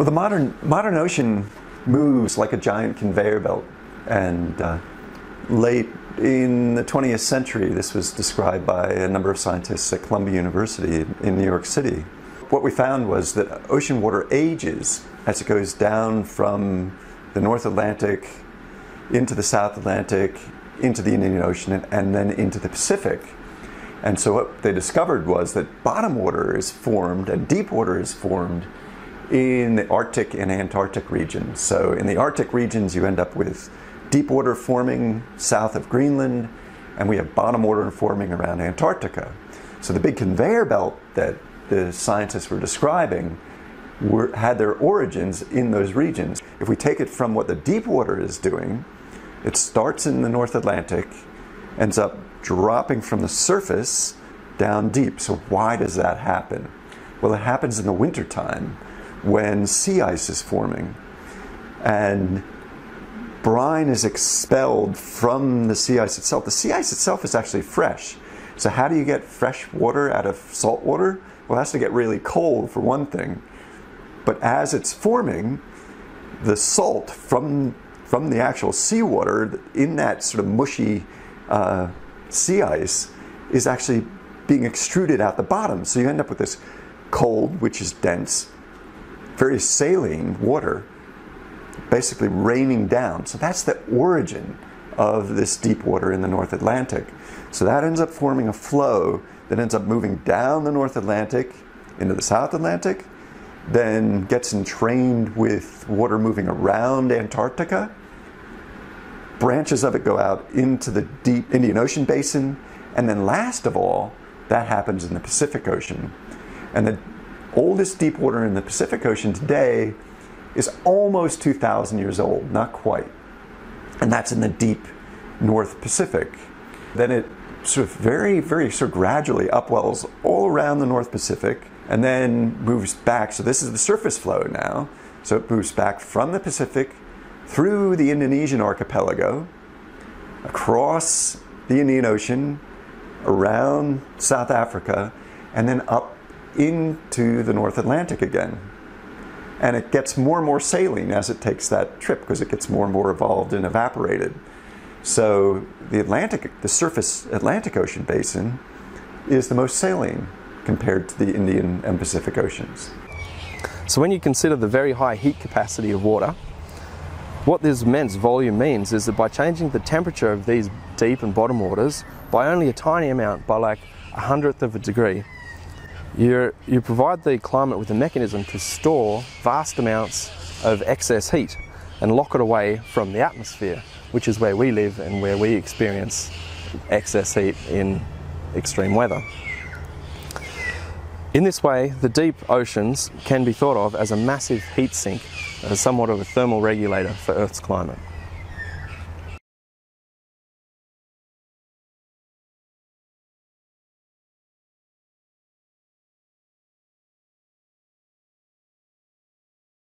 Well, the modern modern ocean moves like a giant conveyor belt, and uh, late in the 20th century, this was described by a number of scientists at Columbia University in New York City. What we found was that ocean water ages as it goes down from the North Atlantic into the South Atlantic, into the Indian Ocean, and then into the Pacific. And so what they discovered was that bottom water is formed and deep water is formed in the Arctic and Antarctic regions. So in the Arctic regions, you end up with deep water forming south of Greenland, and we have bottom water forming around Antarctica. So the big conveyor belt that the scientists were describing were, had their origins in those regions. If we take it from what the deep water is doing, it starts in the North Atlantic, ends up dropping from the surface down deep. So why does that happen? Well, it happens in the wintertime when sea ice is forming and brine is expelled from the sea ice itself. The sea ice itself is actually fresh. So how do you get fresh water out of salt water? Well, it has to get really cold for one thing. But as it's forming, the salt from from the actual seawater in that sort of mushy uh, sea ice is actually being extruded out the bottom. So you end up with this cold, which is dense, very saline water, basically raining down. So that's the origin of this deep water in the North Atlantic. So that ends up forming a flow that ends up moving down the North Atlantic into the South Atlantic, then gets entrained with water moving around Antarctica, branches of it go out into the deep Indian Ocean basin, and then last of all, that happens in the Pacific Ocean. And the oldest deep water in the Pacific Ocean today is almost 2,000 years old, not quite. And that's in the deep North Pacific. Then it sort of very, very sort of gradually upwells all around the North Pacific and then moves back. So this is the surface flow now. So it moves back from the Pacific through the Indonesian archipelago, across the Indian Ocean, around South Africa, and then up into the North Atlantic again. And it gets more and more saline as it takes that trip because it gets more and more evolved and evaporated. So the Atlantic, the surface Atlantic Ocean basin is the most saline compared to the Indian and Pacific Oceans. So when you consider the very high heat capacity of water, what this immense volume means is that by changing the temperature of these deep and bottom waters by only a tiny amount, by like a hundredth of a degree, you you provide the climate with a mechanism to store vast amounts of excess heat and lock it away from the atmosphere, which is where we live and where we experience excess heat in extreme weather. In this way, the deep oceans can be thought of as a massive heat sink, as somewhat of a thermal regulator for Earth's climate.